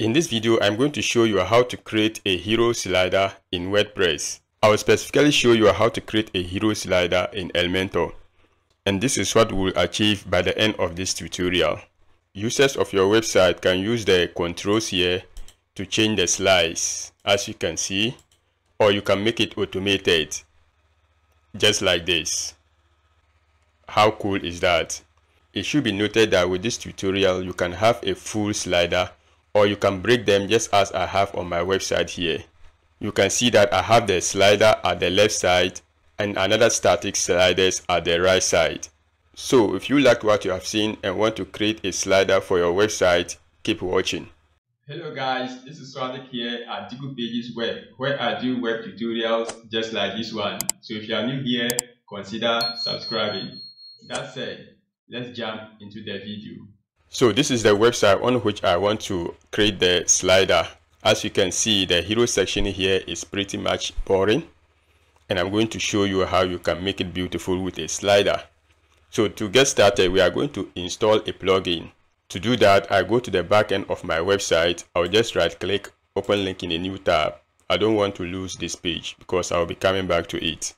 In this video, I'm going to show you how to create a hero slider in WordPress. I will specifically show you how to create a hero slider in Elementor. And this is what we'll achieve by the end of this tutorial. Users of your website can use the controls here to change the slides, as you can see, or you can make it automated, just like this. How cool is that? It should be noted that with this tutorial, you can have a full slider or you can break them just as I have on my website here. You can see that I have the slider at the left side and another static sliders at the right side. So if you like what you have seen and want to create a slider for your website, keep watching. Hello guys, this is Swadik here at Dikupages Web where I do web tutorials just like this one. So if you are new here, consider subscribing. That said, let's jump into the video. So this is the website on which I want to create the slider. As you can see, the hero section here is pretty much boring. And I'm going to show you how you can make it beautiful with a slider. So to get started, we are going to install a plugin. To do that, I go to the back end of my website. I'll just right click, open link in a new tab. I don't want to lose this page because I'll be coming back to it.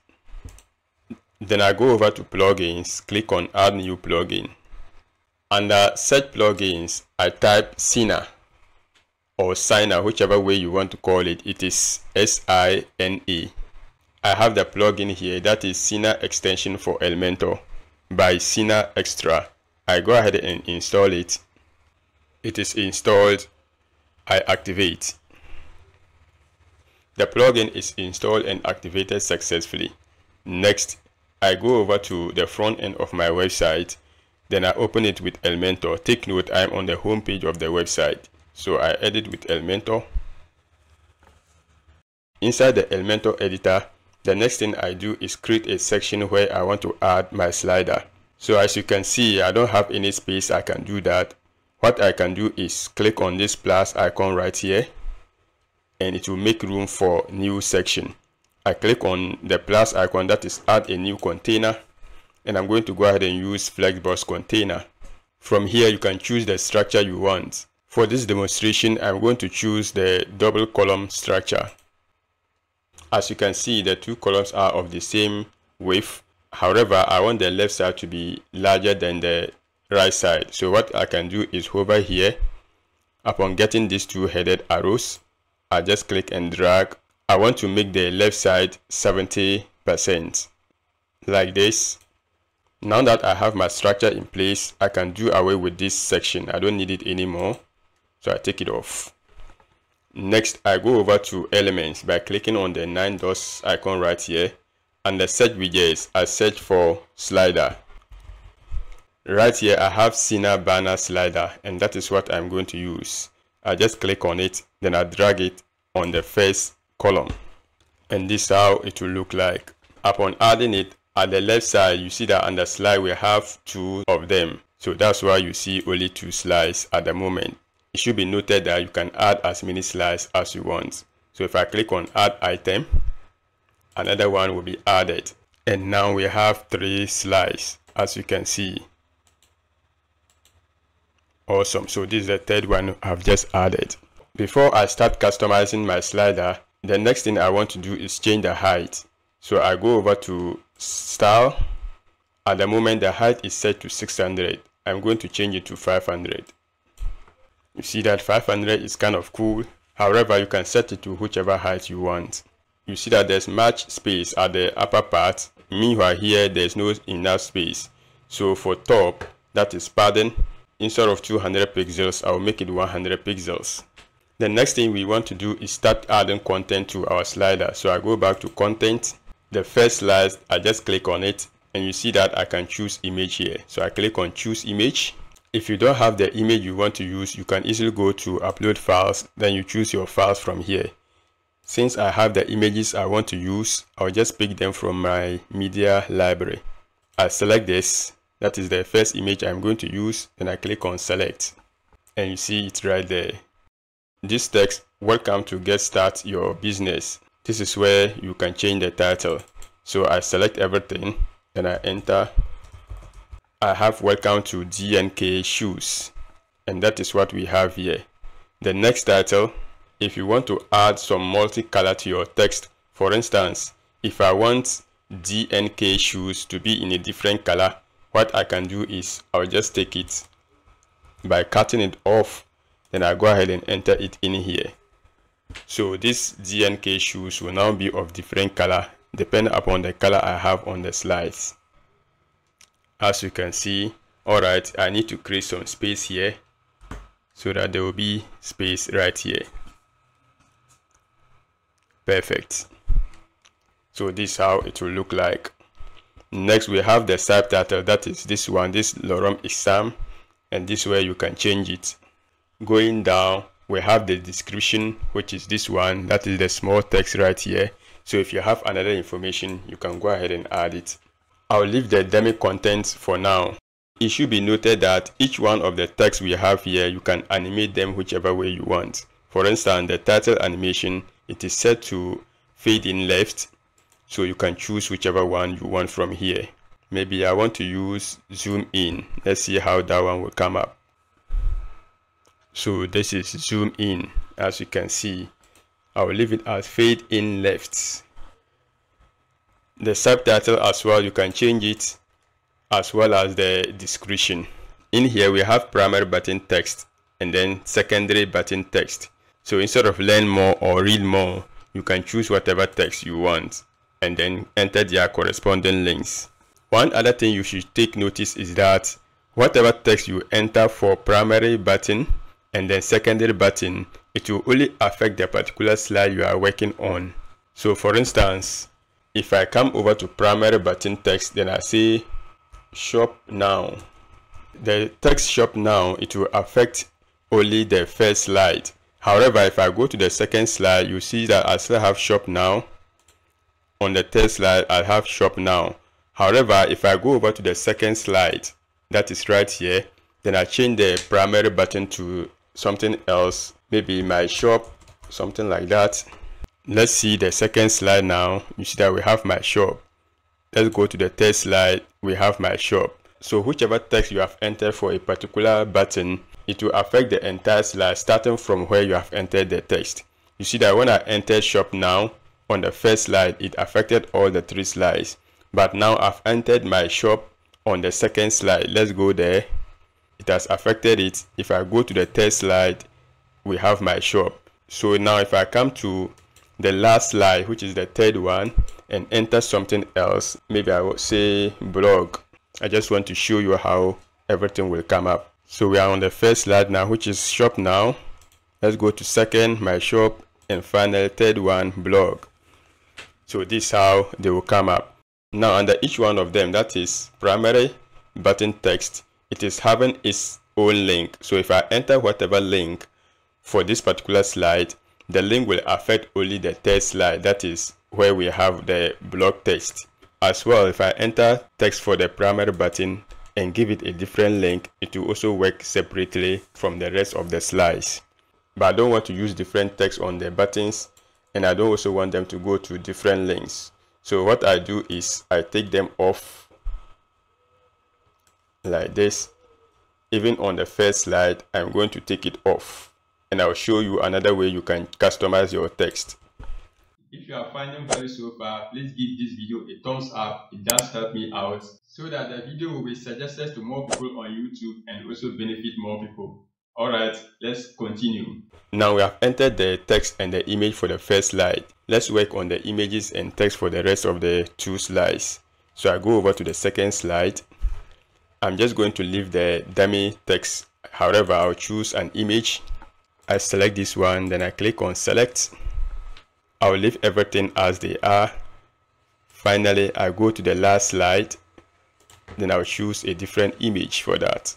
Then I go over to plugins, click on add new plugin. Under search plugins, I type Sina or Sina, whichever way you want to call it. It is S-I-N-A. I have the plugin here that is Sina extension for Elementor by Sina Extra. I go ahead and install it. It is installed. I activate. The plugin is installed and activated successfully. Next, I go over to the front end of my website then I open it with Elementor. Take note, I'm on the home page of the website. So I edit with Elementor. Inside the Elementor editor, the next thing I do is create a section where I want to add my slider. So as you can see, I don't have any space I can do that. What I can do is click on this plus icon right here and it will make room for new section. I click on the plus icon that is add a new container and I'm going to go ahead and use Flexbox container. From here, you can choose the structure you want. For this demonstration, I'm going to choose the double column structure. As you can see, the two columns are of the same width. However, I want the left side to be larger than the right side. So what I can do is hover here. Upon getting these two headed arrows, I just click and drag. I want to make the left side 70% like this now that I have my structure in place, I can do away with this section. I don't need it anymore. So I take it off. Next, I go over to elements by clicking on the nine dots icon right here. And the search widgets, I search for slider. Right here, I have Sina banner slider and that is what I'm going to use. I just click on it, then I drag it on the first column. And this is how it will look like. Upon adding it, at the left side you see that on the slide we have two of them. So that's why you see only two slides at the moment. It should be noted that you can add as many slides as you want. So if i click on add item another one will be added. And now we have three slides as you can see. Awesome. So this is the third one i've just added. Before i start customizing my slider the next thing i want to do is change the height so I go over to style. At the moment the height is set to 600. I'm going to change it to 500. You see that 500 is kind of cool. However, you can set it to whichever height you want. You see that there's much space at the upper part. Meanwhile here there's no enough space. So for top, that is padding. Instead of 200 pixels, I'll make it 100 pixels. The next thing we want to do is start adding content to our slider. So I go back to content the first slide I just click on it and you see that I can choose image here. So I click on choose image. If you don't have the image you want to use you can easily go to upload files. Then you choose your files from here. Since I have the images I want to use I'll just pick them from my media library. I select this. That is the first image I'm going to use. And I click on select. And you see it right there. This text welcome to get start your business this is where you can change the title. So i select everything then i enter. I have welcome to dnk shoes and that is what we have here. The next title, if you want to add some multicolor to your text, for instance, if I want DNK shoes to be in a different color, what I can do is I'll just take it. By cutting it off, then I go ahead and enter it in here. So this DNK shoes will now be of different color depending upon the color I have on the slides. As you can see, alright, I need to create some space here so that there will be space right here. Perfect. So this is how it will look like. Next we have the subtitle that is this one, this Lorem Ipsum and this way you can change it. Going down we have the description which is this one. That is the small text right here. So if you have another information you can go ahead and add it. I'll leave the demi contents for now. It should be noted that each one of the text we have here you can animate them whichever way you want. For instance the title animation it is set to fade in left so you can choose whichever one you want from here. Maybe i want to use zoom in. Let's see how that one will come up so this is zoom in. As you can see I will leave it as fade in left. The subtitle as well you can change it as well as the description. In here we have primary button text and then secondary button text. So instead of learn more or read more you can choose whatever text you want and then enter their corresponding links. One other thing you should take notice is that whatever text you enter for primary button and then secondary button, it will only affect the particular slide you are working on. So for instance, if I come over to primary button text, then I say shop now. The text shop now, it will affect only the first slide. However, if I go to the second slide, you see that I still have shop now. On the third slide, I have shop now. However, if I go over to the second slide, that is right here, then I change the primary button to something else maybe my shop something like that. Let's see the second slide now. You see that we have my shop. Let's go to the third slide. We have my shop. So whichever text you have entered for a particular button it will affect the entire slide starting from where you have entered the text. You see that when i entered shop now on the first slide it affected all the three slides. But now i've entered my shop on the second slide. Let's go there it has affected it. If i go to the third slide we have my shop. So now if i come to the last slide which is the third one and enter something else maybe i will say blog. I just want to show you how everything will come up. So we are on the first slide now which is shop now. Let's go to second my shop and final third one blog. So this is how they will come up. Now under each one of them that is primary button text it is having its own link. So if I enter whatever link for this particular slide, the link will affect only the third slide. That is where we have the block text. As well, if I enter text for the primary button and give it a different link, it will also work separately from the rest of the slides. But I don't want to use different text on the buttons and I don't also want them to go to different links. So what I do is I take them off like this. Even on the first slide i'm going to take it off and i'll show you another way you can customize your text. If you are finding value so far please give this video a thumbs up. It does help me out so that the video will be suggested to more people on youtube and also benefit more people. Alright let's continue. Now we have entered the text and the image for the first slide. Let's work on the images and text for the rest of the two slides. So i go over to the second slide I'm just going to leave the dummy text. However, I'll choose an image. I select this one, then I click on select. I'll leave everything as they are. Finally, I go to the last slide. Then I'll choose a different image for that.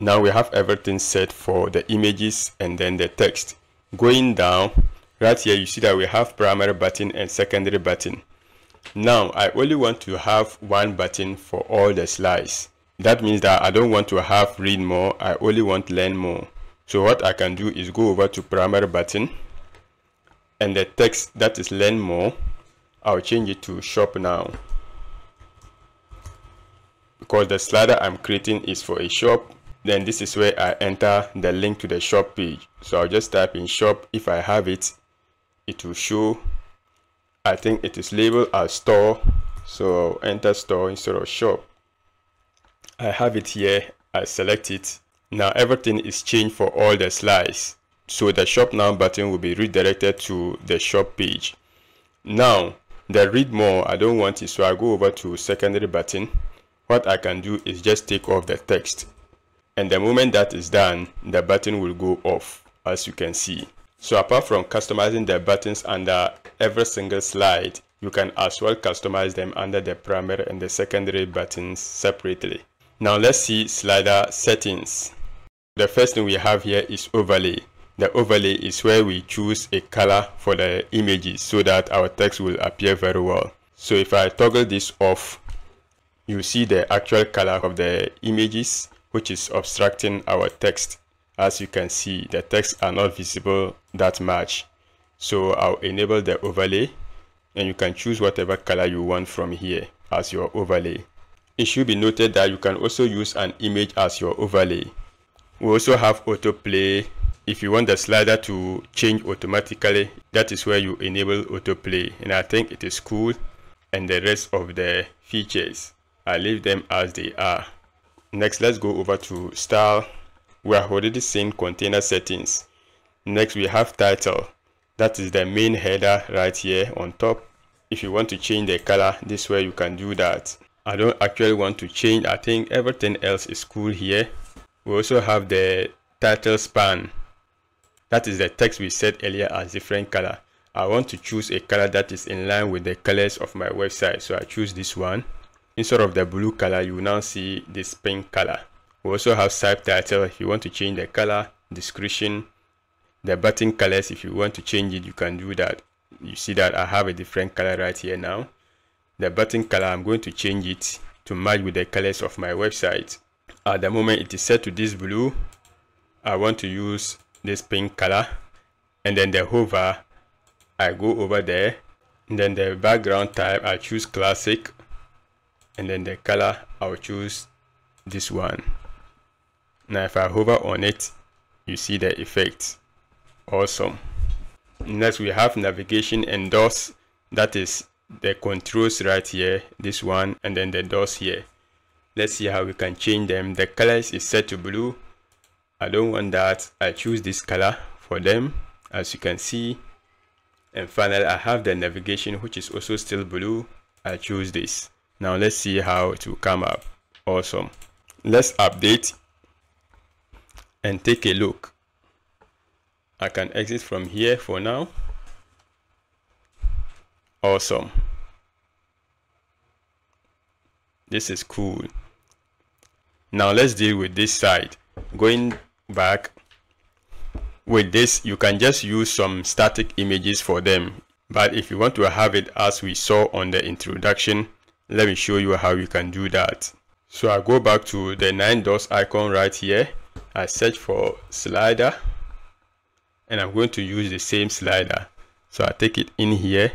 Now we have everything set for the images and then the text. Going down, right here you see that we have primary button and secondary button. Now, I only want to have one button for all the slides. That means that I don't want to have read more, I only want learn more. So what I can do is go over to primary button and the text that is learn more, I'll change it to shop now. Because the slider I'm creating is for a shop then this is where I enter the link to the shop page so I'll just type in shop if I have it it will show I think it is labeled as store. So enter store instead of shop. I have it here. I select it. Now everything is changed for all the slides. So the shop now button will be redirected to the shop page. Now the read more I don't want it so I go over to secondary button. What I can do is just take off the text. And the moment that is done the button will go off as you can see so apart from customizing the buttons under every single slide. You can as well customize them under the primary and the secondary buttons separately. Now let's see slider settings. The first thing we have here is overlay. The overlay is where we choose a color for the images so that our text will appear very well. So if i toggle this off you see the actual color of the images which is obstructing our text as you can see the text are not visible that much. So I'll enable the overlay and you can choose whatever color you want from here as your overlay. It should be noted that you can also use an image as your overlay. We also have autoplay. If you want the slider to change automatically that is where you enable autoplay and I think it is cool. And the rest of the features I leave them as they are. Next let's go over to style we are already seeing container settings. Next we have title. That is the main header right here on top. If you want to change the color this way you can do that. I don't actually want to change. I think everything else is cool here. We also have the title span. That is the text we set earlier as different color. I want to choose a color that is in line with the colors of my website so i choose this one. Instead of the blue color you now see this pink color we also have subtitle if you want to change the color description the button colors if you want to change it you can do that. You see that i have a different color right here now. The button color i'm going to change it to match with the colors of my website. At the moment it is set to this blue. I want to use this pink color. And then the hover i go over there. And then the background type i choose classic. And then the color I'll choose this one now if I hover on it you see the effect. Awesome. Next we have navigation and doors. That is the controls right here this one and then the doors here. Let's see how we can change them. The colors is set to blue. I don't want that. I choose this color for them as you can see. And finally I have the navigation which is also still blue. I choose this. Now let's see how it will come up. Awesome. Let's update and take a look. I can exit from here for now. Awesome. This is cool. Now let's deal with this side. Going back with this you can just use some static images for them. But if you want to have it as we saw on the introduction let me show you how you can do that. So i go back to the nine dots icon right here i search for slider and i'm going to use the same slider. So i take it in here.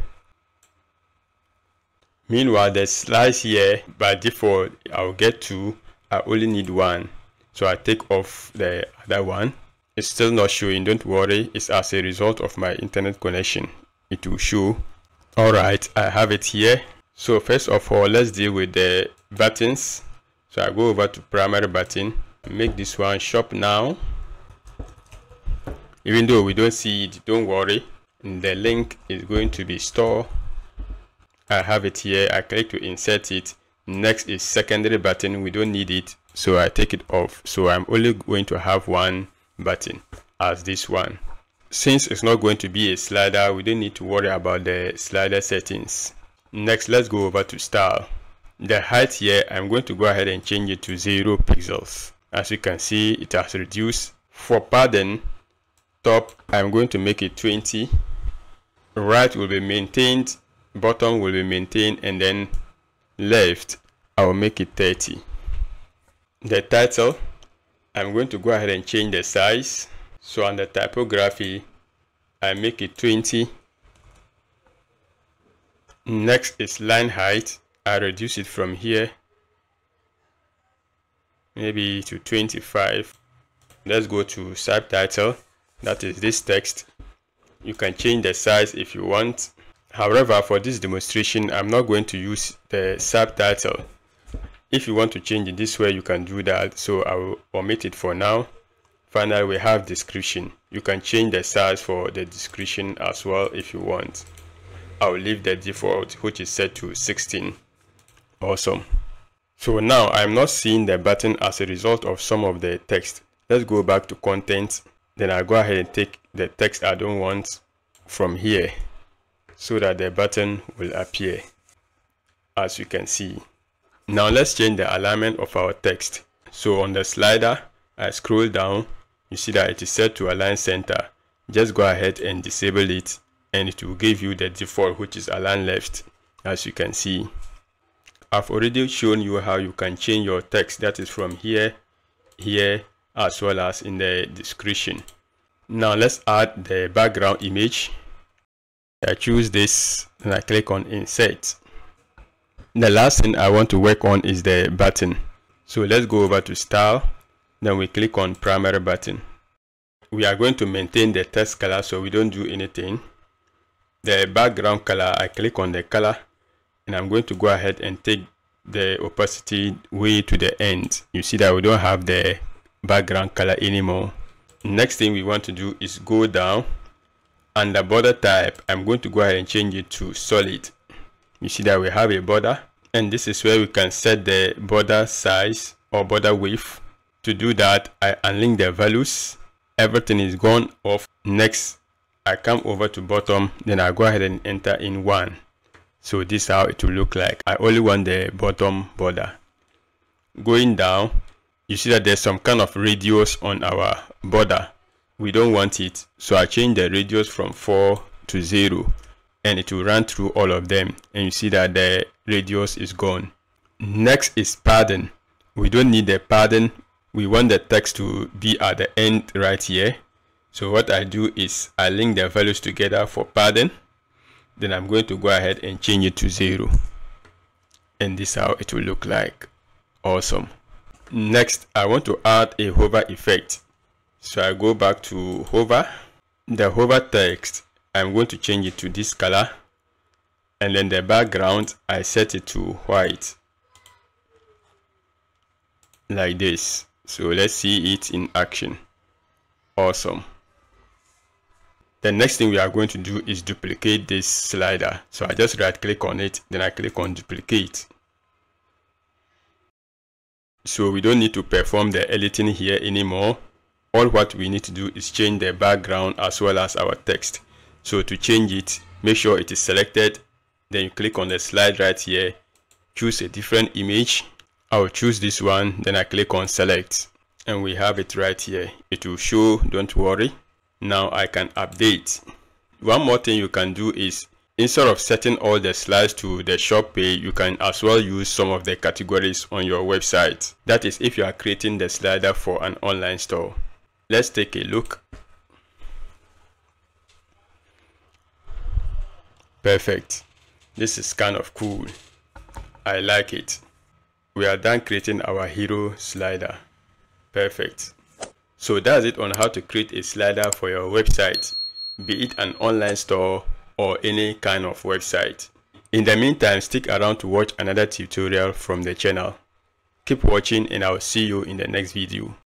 Meanwhile the slice here by default i'll get two i only need one. So i take off the other one. It's still not showing. Don't worry. It's as a result of my internet connection. It will show. All right i have it here. So first of all let's deal with the buttons. So i go over to primary button make this one shop now. Even though we don't see it don't worry. The link is going to be store i have it here. I click to insert it. Next is secondary button. We don't need it so i take it off. So i'm only going to have one button as this one. Since it's not going to be a slider we don't need to worry about the slider settings. Next let's go over to style. The height here i'm going to go ahead and change it to zero pixels as you can see it has reduced. For padding top i'm going to make it 20 right will be maintained bottom will be maintained and then left i will make it 30 the title i'm going to go ahead and change the size. So on the typography i make it 20 next is line height. I reduce it from here maybe to 25 let's go to subtitle that is this text. You can change the size if you want. However for this demonstration i'm not going to use the subtitle. If you want to change it this way you can do that. So i will omit it for now. Finally we have description. You can change the size for the description as well if you want. I'll leave the default which is set to 16 awesome so now i'm not seeing the button as a result of some of the text. Let's go back to content then I'll go ahead and take the text I don't want from here so that the button will appear as you can see. Now let's change the alignment of our text. So on the slider I scroll down. You see that it is set to align center. Just go ahead and disable it and it will give you the default which is align left as you can see I've already shown you how you can change your text that is from here here as well as in the description. Now let's add the background image. I choose this and I click on insert. The last thing I want to work on is the button. So let's go over to style. Then we click on primary button. We are going to maintain the text color so we don't do anything. The background color I click on the color and I'm going to go ahead and take the opacity way to the end. You see that we don't have the background color anymore. Next thing we want to do is go down. Under border type i'm going to go ahead and change it to solid. You see that we have a border. And this is where we can set the border size or border width. To do that i unlink the values. Everything is gone off. Next i come over to bottom. Then i go ahead and enter in one so this is how it will look like. I only want the bottom border. Going down you see that there's some kind of radius on our border. We don't want it. So i change the radius from 4 to 0 and it will run through all of them and you see that the radius is gone. Next is padding we don't need the padding we want the text to be at the end right here. So what i do is i link the values together for padding then i'm going to go ahead and change it to 0 and this is how it will look like. Awesome. Next i want to add a hover effect. So i go back to hover. The hover text i'm going to change it to this color. And then the background i set it to white. Like this. So let's see it in action. Awesome the next thing we are going to do is duplicate this slider. So i just right click on it then i click on duplicate. So we don't need to perform the editing here anymore. All what we need to do is change the background as well as our text. So to change it make sure it is selected. Then you click on the slide right here. Choose a different image. I'll choose this one then i click on select. And we have it right here. It will show don't worry now i can update one more thing you can do is Instead of setting all the slides to the shop page, you can as well use some of the categories on your website. That is if you are creating the slider for an online store. Let's take a look. Perfect. This is kind of cool. I like it. We are done creating our hero slider. Perfect. So that's it on how to create a slider for your website, be it an online store or any kind of website. In the meantime, stick around to watch another tutorial from the channel. Keep watching and I'll see you in the next video.